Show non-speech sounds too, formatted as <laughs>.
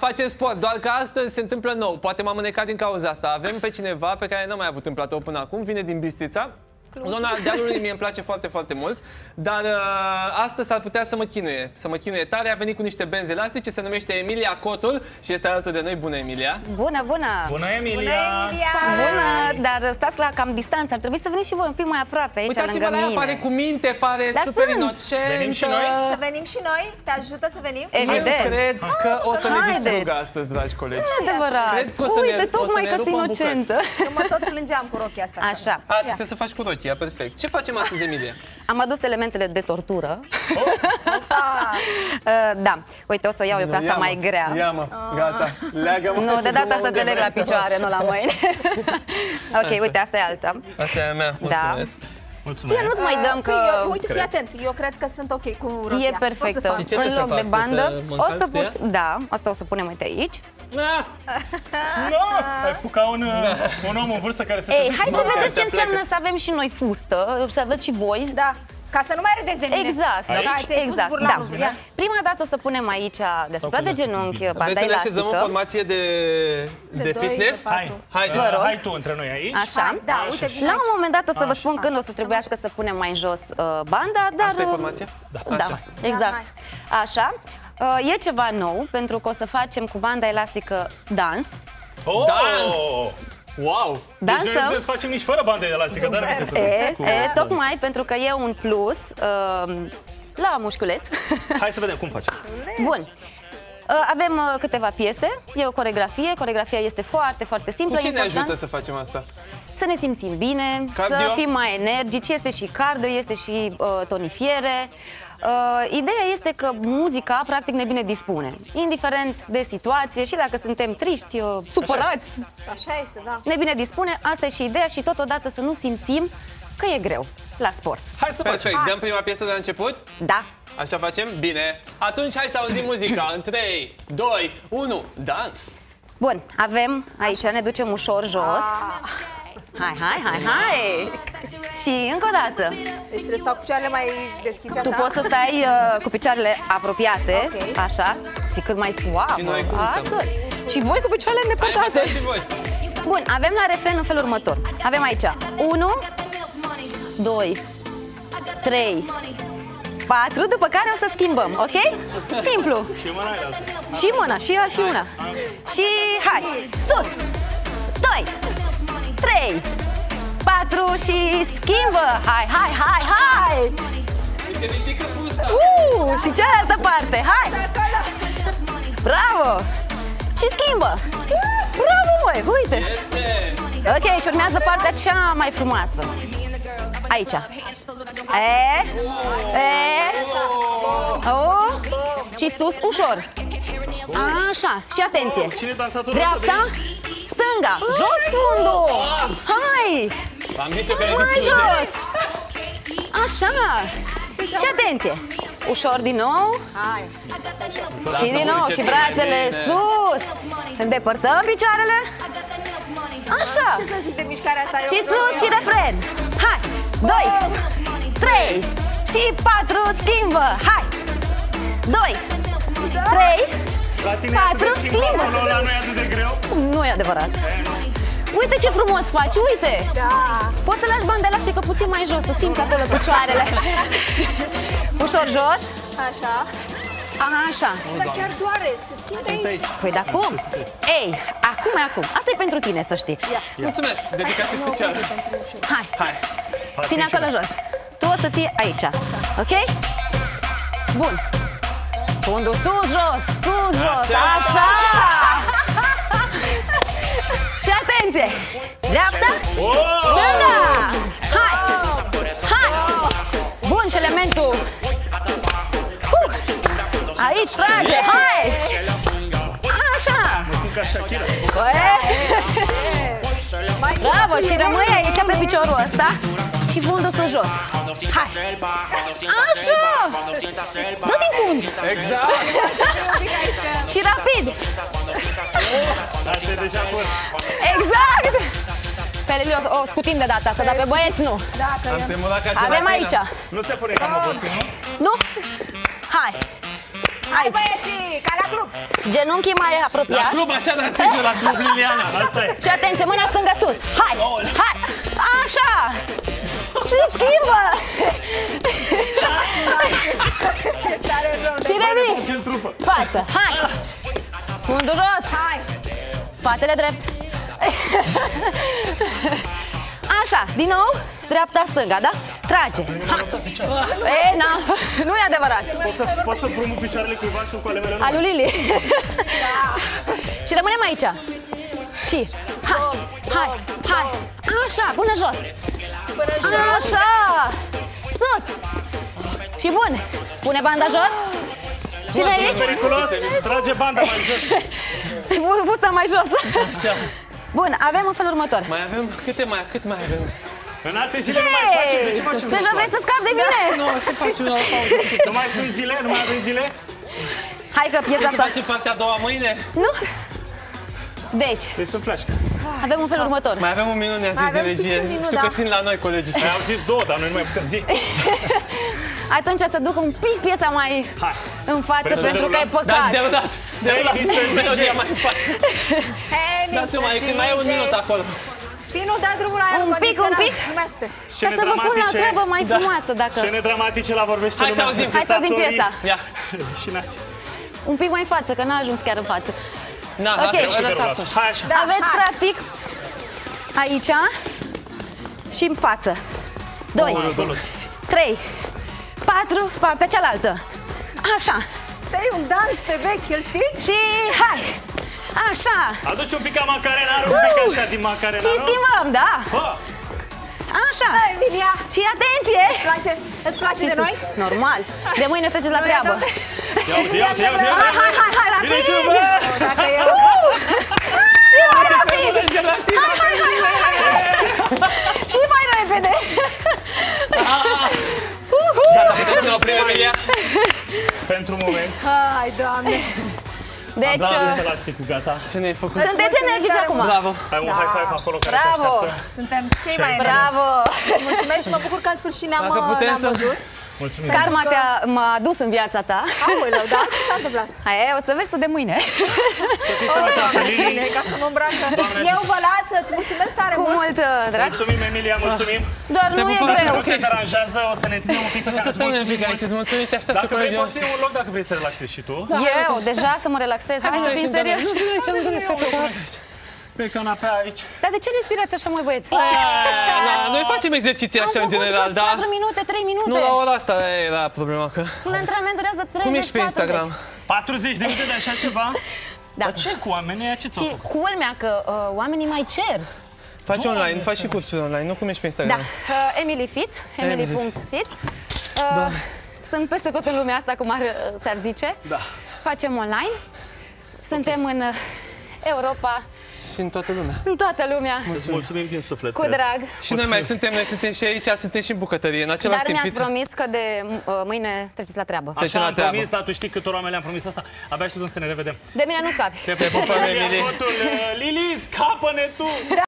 facem sport, doar că astăzi se întâmplă nou. Poate m-am înecat din cauza asta. Avem pe cineva pe care n-am mai avut în platou până acum, vine din Bistrița. Zona dealului mie îmi place foarte, foarte mult, dar uh, astăzi s-ar putea să mă chinuie, să mă chinuie tare. A venit cu niște benzi elastice, se numește Emilia Cotul și este alături de noi. Bună, Emilia! Bună, bună! Bună, Emilia! Bună, Emilia! Bună, dar stați la cam distanță. Ar trebui să veniți și voi un pic mai aproape aici, Uitați-vă lângă la ea, mine. pare cu minte, pare Dar super sunt. inocentă. Venim și noi? Să venim și noi? Te ajută să venim? Eu Evident. cred că o să ne Haideți. distrugă astăzi, dragi colegi. Nu e adevărat. Cred că o să Uite, ne- o să tocmai ne că sunt rupă în bucăți. inocentă. <laughs> Că mă tot plângeam cu rochia asta. Așa. A, tu trebuie să faci cu rochia, perfect. Ce facem astăzi, Emilia? Am adus elementele de tortură. Ah, <laughs> Uh, da, uite, o să iau eu pe asta Ia-mă, mai grea. Ia-mă, gata, leagă-mă Nu, și de data du-mă asta unde te leg la vrei. picioare, nu la mâini. <laughs> <laughs> ok, uite, asta e alta. Asta e a mea, mulțumesc. Mulțumesc. Ție nu-ți mai dăm că eu, uite, fii atent, eu cred că sunt ok cu rochia. e Pot să perfectă. fac. Și ce În trebuie să loc de fac? bandă, Trebuie să mă o să încalți pe put... Da, asta o să punem uite aici. Ah, <laughs> Nu! Ai făcut ca un, uh, un om în vârstă care se Ei, trezește hai cu să mâna. vedeți ce pleacă. înseamnă să avem și noi fustă, să aveți și voi. Da, ca să nu mai râdeți de mine. Exact, Aici? Da, ți-ai pus exact, da. burlanul, ia. Prima dată o să punem aici deasupra Stau de pe genunchi bine. banda Vreți să ne așezăm în elastică. formație de, de, doi, fitness? de Hai, Hai, uh, vă rog. hai tu între noi aici. Așa. Hai, da, uite, vin La un aici. moment dat o să vă Așa. spun când o să trebuiască să punem mai jos uh, banda, dar... Asta e uh, formația? Da, Așa. exact. Așa. Uh, E ceva nou, pentru că o să facem cu banda elastică dans. Oh! Dans! Wow! Deci noi nu Dansăm. putem să facem nici fără bandă elastică, dar uite tu. E, Cu- e, tocmai pentru că e un plus uh, la mușculeț. <laughs> Hai să vedem cum faci. Bun. Uh, Avem uh, câteva piese, e o coregrafie, coregrafia este foarte, foarte simplă. Cu ce ne important ajută să facem asta? Să ne simțim bine, Cardio? să fim mai energici, este și cardio, este și uh, tonifiere. Uh, ideea este că muzica practic ne bine dispune, indiferent de situație și dacă suntem triști, uh, supărați, Așa este, da. ne bine dispune, asta e și ideea și totodată să nu simțim că e greu la sport. Hai să facem. Perfect, dăm prima piesă de la început? Da, Așa facem? Bine. Atunci hai să auzim muzica în 3, 2, 1, dans! Bun, avem aici, ne ducem ușor jos. Hai, hai, hai, hai! Și încă o dată, Deci trebuie să stau cu picioarele mai deschise așa. tu poți să stai uh, cu picioarele apropiate, Ok. așa, să fii cât mai suavă. Și noi cum stăm? Atât. Și voi cu picioarele Hai, îndepărtate. învățați și voi! Bun, avem la refren în felul următor. Avem aici 1, 2, 3, 4, după care o să schimbăm, ok? Simplu. Și mâna aia altă. Și mâna, și ea, și una. Și hai, sus! 2, 3, 4 și schimbă! Hai, hai, hai, hai! Se ridică fusta! Uh, și cealaltă parte, hai! Bravo! Și schimbă! Bravo, măi, uite! Este! Ok, și urmează partea cea mai frumoasă. Aici. E, e, o, și sus, ușor. Așa, și atenție. Cine e dansatorul Dreapta, ăsta de aici? Stânga, jos fundul. Hai, Am zis eu că ne mai distruge! jos. Așa. Și atenție. Ușor din nou. Hai. Și din nou, și brațele sus. Îndepărtăm picioarele. Așa. Ce să zic de mișcarea asta? Eu Și nu- sus și refren. Hai! 2, 3 și 4, schimbă. Hai! 2, 3, La tine Patru, e schimbă. acolo, la noi e atât de greu. nu e adevărat. Uite ce frumos faci, uite! Da. Poți să lași banda elastică puțin mai jos, să simți acolo picioarele. <laughs> Ușor jos. Așa. Așa. Dar chiar doare, se simte aici. aici. Păi da cum? Ei, acum e acum. Asta e pentru tine, să știi. Mulțumesc! Dedicație specială! Hai, Hai! ține acolo jos. Tu o să ții aici. Ok? Bun. Fundul sus, jos, sus, jos. Așa. Așa. Și atenție. Dreapta, Oh! stânga. Hai. Hai. Bun, și elementul. Uh. Aici trage. Hai. Așa. Sunt ca Shakira. Băi. Bravo, și rămâi aici pe piciorul ăsta și fundul sus jos. Hai! Așa! Dă din fund! Exact! Și rapid! Asta e deja cur. Exact! Pe Lili o, o scutim de data asta, dar pe băieți nu. Da, că Am e... tremurat ca Avem gelatina. aici. Nu se pune cam obosit, nu? Nu? Hai! Hai Aici. băieții, ca la club. Genunchii mai La apropiat. club așa dansezi eu la club, Liliana. Asta e. Și atenție, mâna stângă sus. Hai, hai. Așa. <laughs> Și schimbă. Tare rău de- Și revii. Ce trupă. Față, hai. Fundul jos. Hai. Spatele drept. Așa, din nou, dreapta stânga, da? Trage. Hai. E, na, nu e adevărat. Poți să, poți să promut picioarele cuiva și cu ale mele? nu? Al lui Lili. Și rămânem aici. Și hai, hai, hai. Așa, până jos. Până jos. Așa. Sus. Și bun. Pune banda jos. Ține E aici. periculos. Trage banda mai jos. <laughs> Fusta mai jos. Bun, avem în felul următor. Mai avem, câte mai, cât mai avem? În alte zile nu mai facem. De ce facem? Deja vrei să scapi de mine? Nu, se face una la pauză. Nu mai sunt zile? Nu mai avem zile? Hai că piesa Se asta. face partea a doua mâine? Nu? Deci, Deci sunt flash. Avem un fel următor. Mai avem un minut, ne-a zis Mai de avem fix regie. un minut, Știu că da. țin la noi colegii. Mai au zis două, dar noi nu mai putem zi. <laughs> Atunci să duc un pic piesa mai Hai. în față Vreți să pentru că e derulăm? Dar păcat. derulați, derulați Mr. DJ. melodia mai în față. <laughs> Hey, Dați-o mai, Mr. când mai e un DJ. minut acolo. Finu, dă drumul la aer Un pic, un pic. Nu mai putem. Ca Scene să vă pun la dramatice. treabă mai Da. frumoasă dacă... Scene dramatice la vorbește Hai să lumea. auzim. Hai să auzim piesa. <laughs> Ia. Și nați. Un pic mai în față, că n-a ajuns chiar în față. Na, Ok. okay. lăsați așa. Hai așa. Da, Aveți hai. practic aici și în față. 2, Dolu, dolu. 3, 4, partea cealaltă. Așa. Stai un dans pe vechi, îl știți? Și hai. Așa. Aduci un pic ca macarena, are un pic așa din macarena, Și nu? schimbăm, da? Bă, Așa. Hai, Emilia, Și atenție. îți place? Îți place de noi? Normal. De mâine treceți la treabă. ia uite, ia uite, ia uite, ia Hai, uite. hai, hai, hai, Vine rapid. Și bă! Dacă e... Și mai rapid. Hai, hai, hai, hai, hai, hai. Și mai repede. Uhu. Puteți să ne oprim, Emilia? Pentru moment, Hai, Doamne. Deci, da, uh, zis elasticul, gata. Ce ne-ai făcut? sunteți mulțumim energici tare acum. mult. Bravo. Hai un high five acolo care te Bravo. așteaptă. Suntem cei mai Și-ai energici. Bravo. Mulțumesc și mă bucur că în sfârșit ne-am Dacă putem ne-am să- văzut. Mulțumim. Karma te-a m-a adus în viața ta. Aoleu, da? Ce s-a întâmplat? <laughs> Hai, o să vezi tu de mâine. Să fii sănătoasă, Lili. Bine, ca să mă îmbracă. Doamne Eu vă las, îți mulțumesc tare Cu mult. mult uh, drag. Mulțumim, Emilia, mulțumim. Doar Te nu e pupăm, greu. Nu te deranjează, o să ne întindem un pic pe O care să îți stăm un mulțumim pic aici, mult. îți mulțumim, te așteaptă Dacă vrei, colegii poți să iei un loc dacă vrei să te relaxezi și tu. Eu, deja să mă relaxez. Hai să fim serios. Nu, vine aici, nu vine, stai pe acolo. Pe canapea aici. Dar de ce respirați așa, mai băieți? Na, noi facem exerciții așa în general, da? 4 minute, 3 minute. Nu la ora asta era problema, că... Un antrenament durează 30 Cum ești pe 40. Instagram? 40 de minute de așa ceva? Da. Dar ce cu oamenii ăia? Ce ți-au Și făcut? culmea că uh, oamenii mai cer. Faci online, faci și cursuri online, nu cum ești pe Da. Instagram. Uh, Emily Fit, emily.fit. Uh, Sunt peste tot în lumea asta, cum ar, uh, s-ar zice. Da. Facem online. Suntem în uh, Europa, Și în toată lumea. în toată lumea, Îți mulțumim din suflet. cu Fred. drag. Și noi mai suntem, noi suntem și aici, suntem și în bucătărie, în același Dar timp. mi-ați pizza. promis că de uh, mâine treceți la treabă. Trecem Așa la am treabă. promis, dar tu știi câtor oameni le-am promis asta? Abia așteptăm să ne revedem. De mine nu scapi. Te pupăm, Emily. Lili, scapă-ne tu!